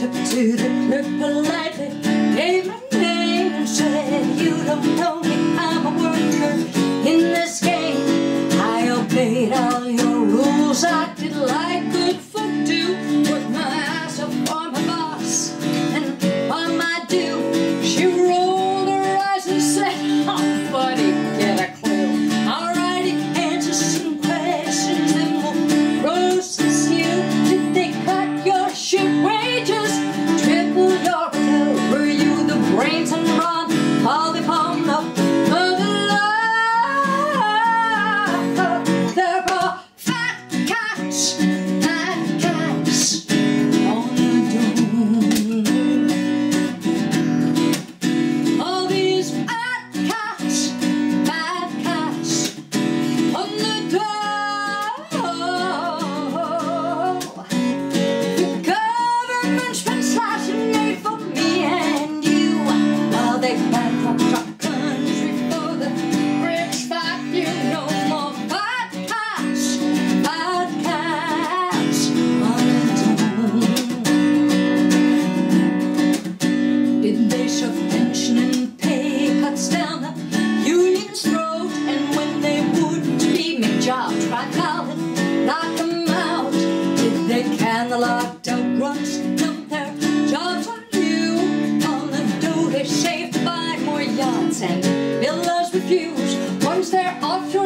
to the clerk politely, gave my name and said, You don't know cats, Shove pension and pay cuts down the union's throat? And when they would be McJobs, try calling, knock 'em out. Did they can the locked grunts dump their jobs on you? On the dough they saved to buy more yachts and villas refuse. Once their offshore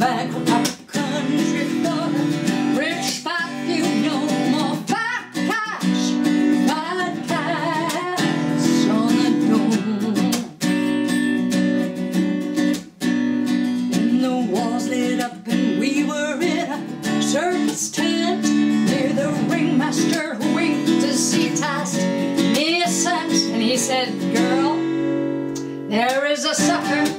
bankrupt our country the rich fat few. No more fat cats, fat cats on the dome. When the walls lit up and we were in a circus tent near the ringmaster who winked as he tossed me a cent and he said, Girl, there is a sucker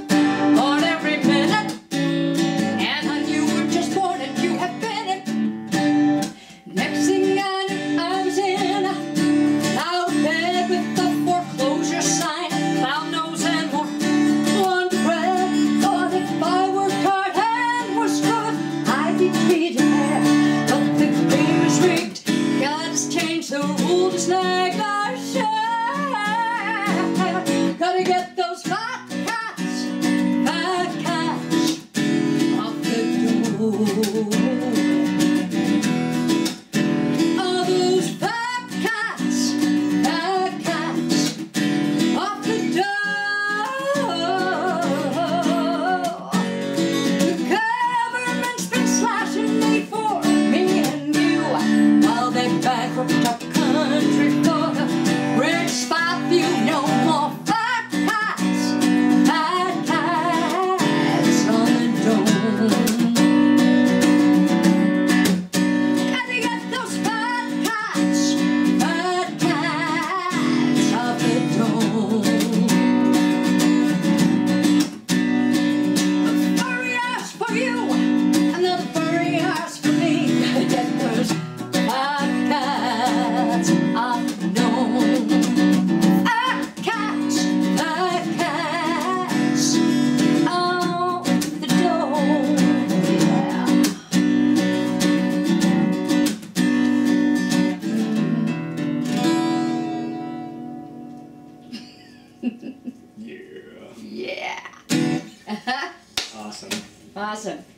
Awesome.